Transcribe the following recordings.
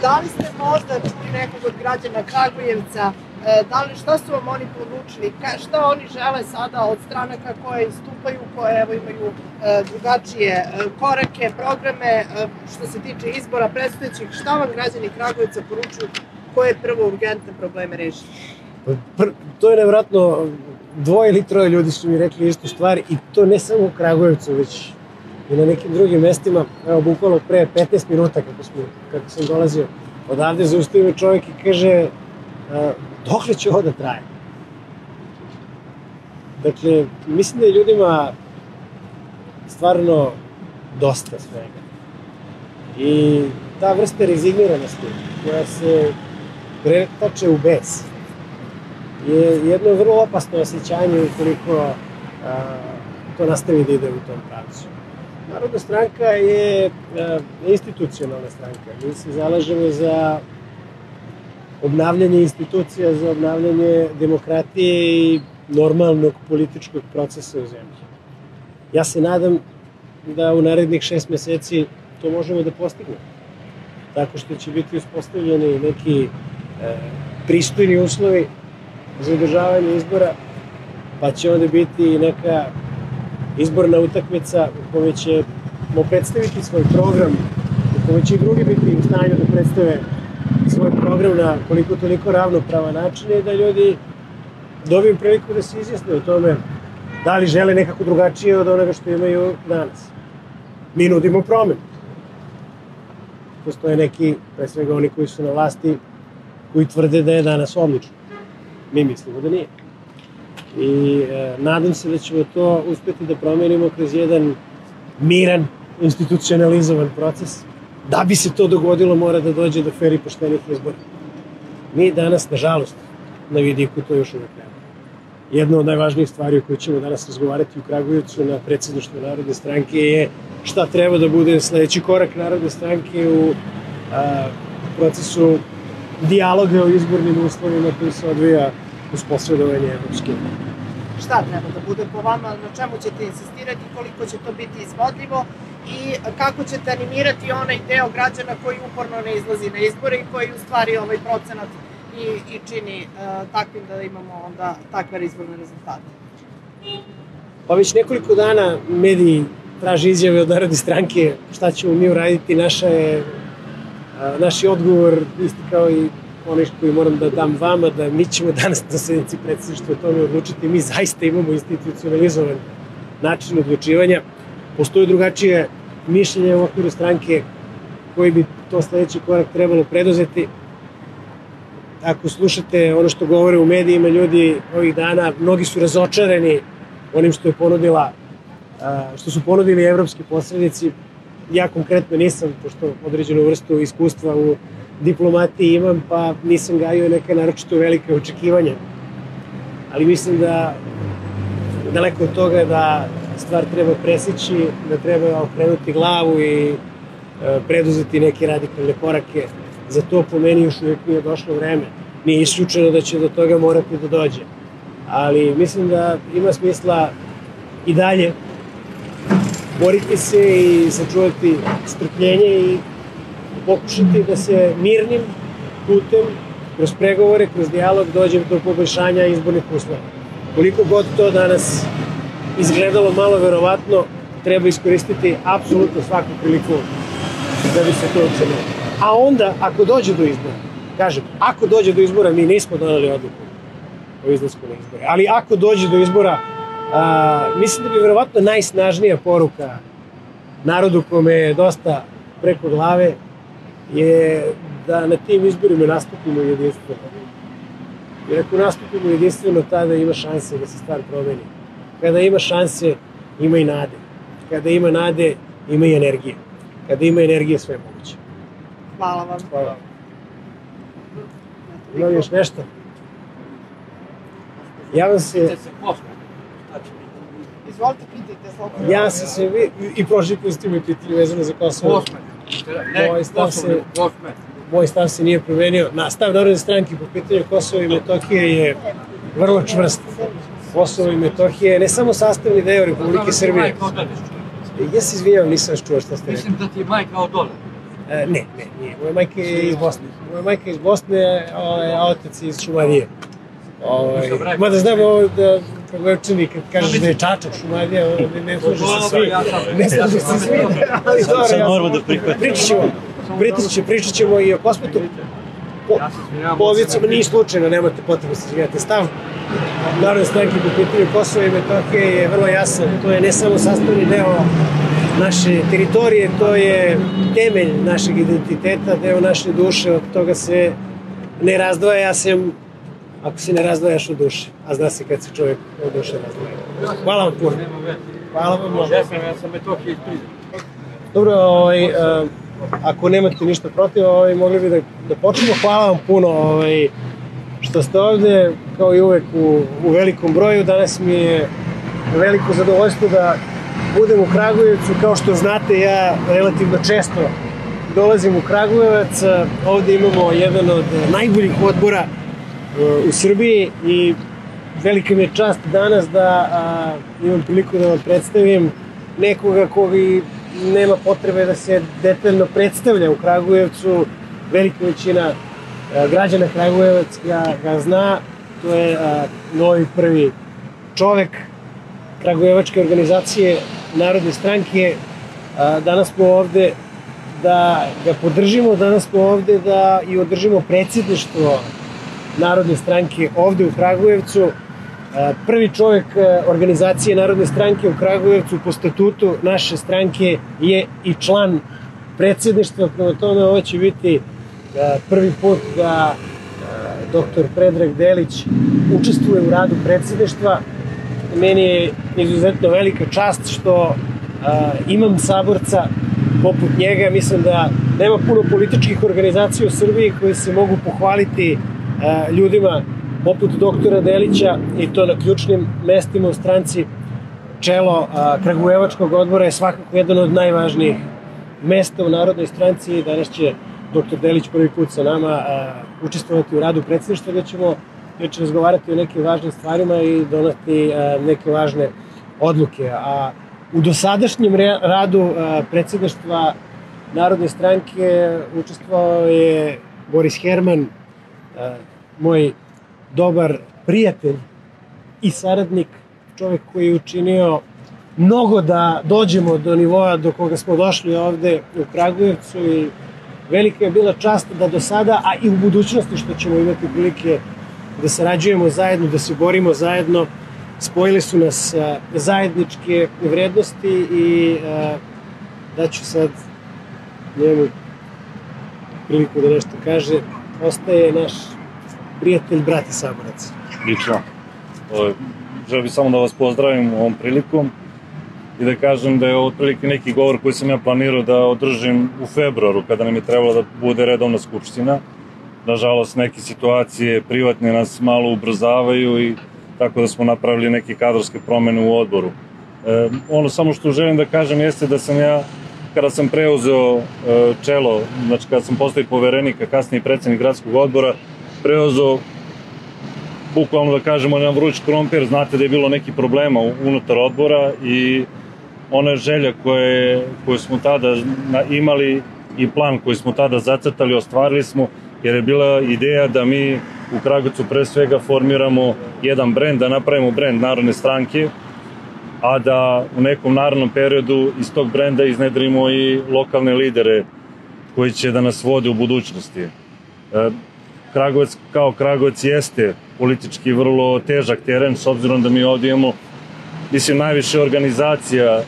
Da li ste možda čuli nekog od građana Kragujevca, da li, šta su vam oni poručili, ka, šta oni žele sada od stranaka koje istupaju, koje evo imaju drugačije korake, programe, što se tiče izbora predstojećih, šta vam građani Kragujevca poručuju, koje prvo urgentne probleme rešiti? Pa, to je nevratno, dvoje ili troje ljudi su mi rekli istu stvar i to ne samo u Kragujevcu, već i na nekim drugim mestima. Evo, bukvalno pre 15 minuta kako, smo, kako sam dolazio odavde, zaustavio me čovjek i kaže dokle će ovo da traje? Dakle, mislim da je ljudima stvarno dosta svega. I ta vrsta rezigniranosti koja se pretače u bes je jedno vrlo opasno osjećanje ukoliko a, to nastavi da ide u tom pravcu. Narodna stranka je a, institucionalna stranka. Mi se zalažemo za obnavljanje institucija, za obnavljanje demokratije i normalnog političkog procesa u zemlji. Ja se nadam da u narednih šest meseci to možemo da postignemo. Tako što će biti uspostavljeni neki e, pristojni uslovi za održavanje izbora, pa će onda biti neka izborna utakmica u kojoj ćemo predstaviti svoj program, u kojoj će i drugi biti u stanju da predstave svoj program na koliko toliko ravnopravan način i da ljudi dobiju priliku da se izjasne o tome da li žele nekako drugačije od onoga što imaju danas. Mi nudimo promenu. Postoje neki, pre svega oni koji su na vlasti, koji tvrde da je danas odlično. Mi mislimo da nije. I e, nadam se da ćemo to uspeti da promenimo kroz jedan miran, institucionalizovan proces. Da bi se to dogodilo, mora da dođe do fer i poštenih izbora. Mi danas, nažalost, na vidiku to još uvek nema. Jedna od najvažnijih stvari o kojoj ćemo danas razgovarati u Kragujevcu na predsedništvu Narodne stranke je šta treba da bude sledeći korak Narodne stranke u a, procesu dijaloga o izbornim uslovima koji se odvija uz posredovanje Evropske unije. Šta treba da bude po vama, na čemu ćete insistirati, koliko će to biti izvodljivo i kako ćete animirati onaj deo građana koji uporno ne izlazi na izbore i koji u stvari ovaj procenat i, i čini uh, takvim da imamo onda takve izborne rezultate. Pa već nekoliko dana mediji traži izjave od Narodne stranke šta ćemo mi uraditi, naša je naš je odgovor isti kao i onaj koji moram da dam vama, da mi ćemo danas na sednici predsedništva o tome odlučiti. Mi zaista imamo institucionalizovan način odlučivanja. Postoje drugačije mišljenje u okviru stranke koji bi to sledeći korak trebalo preduzeti. Ako slušate ono što govore u medijima ljudi ovih dana, mnogi su razočarani onim što je ponudila što su ponudili evropski posrednici, ja konkretno nisam, pošto određenu vrstu iskustva u diplomatiji imam, pa nisam gajio neke naročito velike očekivanja. Ali mislim da daleko od toga da stvar treba presići, da treba okrenuti glavu i e, preduzeti neke radikalne korake. Za to po meni još uvijek nije došlo vreme. Nije isključeno da će do toga morati da dođe. Ali mislim da ima smisla i dalje boriti se i sačuvati strpljenje i pokušati da se mirnim putem, kroz pregovore, kroz dijalog, dođe do poboljšanja izbornih uslova. Koliko god to danas izgledalo malo verovatno, treba iskoristiti apsolutno svaku priliku da bi se to ocenilo. A onda, ako dođe do izbora, kažem, ako dođe do izbora, mi nismo donali odluku o izlasku na izbore, ali ako dođe do izbora, a, mislim da bi verovatno najsnažnija poruka narodu kome je dosta preko glave je da na tim izborima nastupimo jedinstveno. Jer ako nastupimo jedinstveno, tada ima šanse da se stvar promeni. Kada ima šanse, ima i nade. Kada ima nade, ima i energije. Kada ima energije, sve je moguće. Hvala vam. Hvala. Ima još nešto? Ja vam se... Izvolite, pitajte slobodno. Ja sam se i prošli put ste mi pitali vezano za Kosovo. Osme. Moj stav se-. Moj stav se nije promenio. Na stav Narodne stranke po pitanju Kosova i Metohije je vrlo čvrst. Kosovo i Metohije je ne samo sastavni deo Republike Srbije. Ja se izvinjavam, nisam čuo šta ste rekli. Mislim da ti je majka od dole. E, ne, ne, nije. Moja majka je iz Bosne. Moja majka je iz Bosne, a otac je iz Šumadije. Ovaj, mada znam ovo da Kragujevčani kad kažeš da je Čačak Šumadija, ne, služe se svi. Ne služe se svi, ali dobro. Sad moramo sam- da prihvatimo. Pričat ćemo, pričat ćemo, pričat ćemo i o kosmetu. Po, ovicama nije slučajno, nemate potrebe se izgledate stav. Narodne stranke po pitanju Kosova i Metohije je vrlo jasan. To je ne samo sastavni deo naše teritorije, to je temelj našeg identiteta, deo naše duše, od toga se ne razdvaja sem ako se ne razdvajaš od duše. A zna se kad se čovjek od duše razdvaja. Hvala vam puno. Hvala vam mnogo. Ja sam, ja sam Metohije. Dobro, ovaj, uh, ako nemate ništa protiv, ovaj, mogli bi da, da počnemo. Hvala vam puno ovaj, što ste ovde, kao i uvek u, u velikom broju. Danas mi je veliko zadovoljstvo da budem u Kragujevcu. Kao što znate, ja relativno često dolazim u Kragujevac. Ovde imamo jedan od najboljih odbora u Srbiji i velika mi je čast danas da a, imam priliku da vam predstavim nekoga kogi nema potrebe da se detaljno predstavlja u Kragujevcu. Velika većina a, građana Kragujevac ga, ga zna. To je a, novi prvi čovek Kragujevačke organizacije Narodne stranke. A, danas smo ovde da ga podržimo, danas smo ovde da i održimo predsjedništvo Narodne stranke ovde u Kragujevcu. E, Prvi čovek e, organizacije Narodne stranke u Kragujevcu po statutu naše stranke je i član predsjedništva, prema tome ovo će biti e, prvi put da dr. Predrag Delić učestvuje u radu predsjedništva. Meni je izuzetno velika čast što imam saborca poput njega. Mislim da nema puno političkih organizacija u Srbiji koji se mogu pohvaliti ljudima poput doktora Delića i to na ključnim mestima u stranci. Čelo a, Kragujevačkog odbora je svakako jedan od najvažnijih mesta u Narodnoj stranci i danas će dr. Delić prvi put sa nama a, učestvovati u radu predsjedništva gde ćemo će razgovarati o nekim važnim stvarima i donati neke važne odluke. A u dosadašnjem radu predsjedništva Narodne stranke učestvovao je Boris Herman, moj dobar prijatelj i saradnik, čovek koji je učinio mnogo da dođemo do nivoa do koga smo došli ovde u Kragujevcu i velika je bila čast da do sada, a i u budućnosti što ćemo imati prilike da sarađujemo zajedno, da se borimo zajedno, spojili su nas zajedničke vrednosti i a, daću sad njemu priliku da nešto kaže. Ostaje naš prijatelj, brat i saborac. Lično. Želim samo da vas pozdravim ovom prilikom i da kažem da je ovo otprilike neki govor koji sam ja planirao da održim u februaru, kada nam je trebalo da bude redovna skupština. Nažalost, neke situacije privatne nas malo ubrzavaju i tako da smo napravili neke kadrovske promene u odboru. E, ono samo što želim da kažem jeste da sam ja kada sam preuzeo e, čelo, znači kada sam postao i poverenik, a kasnije i predsednik gradskog odbora, preuzeo bukvalno da kažemo jedan vruć krompir, znate da je bilo neki problema unutar odbora i ona želja koje, koju smo tada imali i plan koji smo tada zacrtali, ostvarili smo, jer je bila ideja da mi u Kragovicu pre svega formiramo jedan brend, da napravimo brend Narodne stranke, a da u nekom narednom periodu iz tog brenda iznedrimo i lokalne lidere koji će da nas vode u budućnosti. Kragovac kao Kragovac jeste politički vrlo težak teren s obzirom da mi ovdje imamo mislim najviše organizacija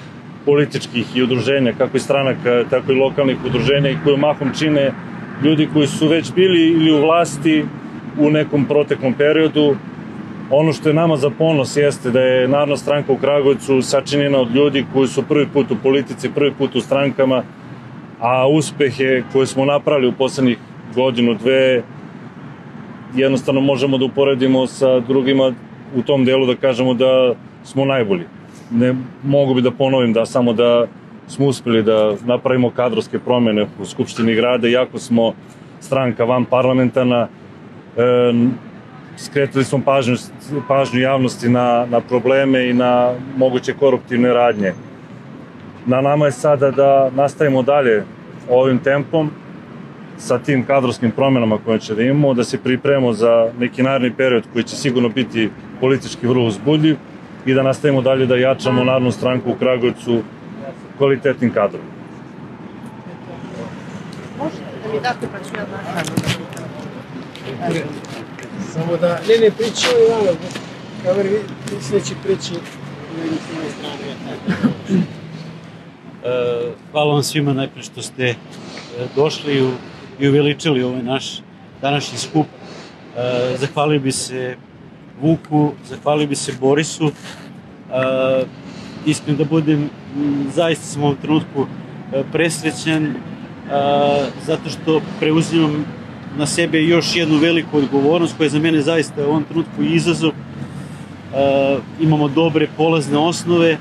političkih i udruženja, kako i stranaka, tako i lokalnih udruženja i koje mahom čine ljudi koji su već bili ili u vlasti u nekom proteklom periodu. Ono što je nama za ponos jeste da je Narodna stranka u Kragujevcu sačinjena od ljudi koji su prvi put u politici, prvi put u strankama, a uspehe koje smo napravili u poslednjih godinu, dve, jednostavno možemo da uporedimo sa drugima u tom delu da kažemo da smo najbolji. Ne mogu bi da ponovim da samo da smo uspeli da napravimo kadrovske promene u Skupštini grada, iako smo stranka van parlamentarna, e, skretili smo pažnju, pažnju javnosti na, na probleme i na moguće koruptivne radnje. Na nama je sada da nastavimo dalje ovim tempom, sa tim kadrovskim promenama koje će da imamo, da se pripremamo za neki naredni period koji će sigurno biti politički vrlo uzbudljiv i da nastavimo dalje da jačamo Narodnu stranku u Kragujevcu kvalitetnim kadrom. Možete da mi date pa ću ja da. Samo da, ne, ne, pričao i vama, kamer, mislim da će prići na njihovoj strani. E, Hvala vam svima najpre što ste e, došli u- i uveličili ovaj naš današnji skup. E, Zahvalio bi se Vuku, zahvalio bi se Borisu. E, Iskren da budem, zaista sam u ovom trenutku e, presrećan e, zato što preuzimam na sebe još jednu veliku odgovornost koja je za mene zaista u ovom trenutku izazov. E, imamo dobre polazne osnove, e,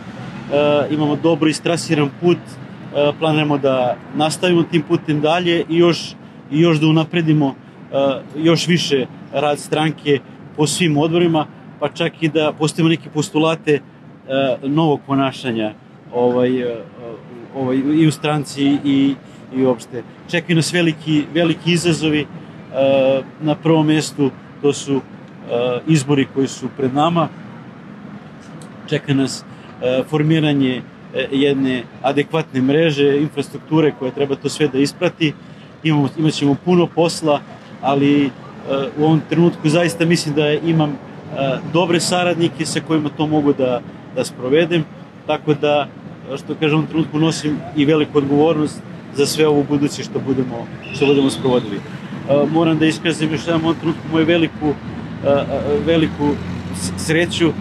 imamo dobro istrasiran put, e, planiramo da nastavimo tim putem dalje i još, i još da unapredimo e, još više rad stranke po svim odborima, pa čak i da postavimo neke postulate e, novog ponašanja ovaj, e, ovaj, i u stranci i, i uopšte. Čekaju nas veliki, veliki izazovi, na prvom mestu to su izbori koji su pred nama, čeka nas formiranje jedne adekvatne mreže, infrastrukture koja treba to sve da isprati. Imamo, imat ćemo puno posla, ali e, u ovom trenutku zaista mislim da imam e, dobre saradnike sa kojima to mogu da, da sprovedem, tako da, što kažem, u ovom trenutku nosim i veliku odgovornost za sve ovo buduće što budemo, što budemo sprovodili. E, moram da iskazim još jedan ovom trenutku moju veliku, veliku sreću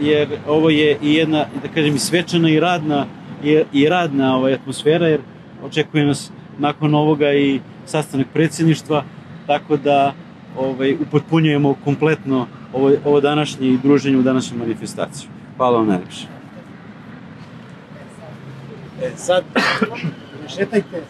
jer ovo je i jedna, da kažem, i svečana i radna i, i radna ovaj, atmosfera, jer očekuje nas nakon ovoga i sastanak predsjedništva, tako da ovaj, upotpunjujemo kompletno ovo, ovo današnje druženje u današnju manifestaciju. Hvala vam najlepše. E, sad, šetajte,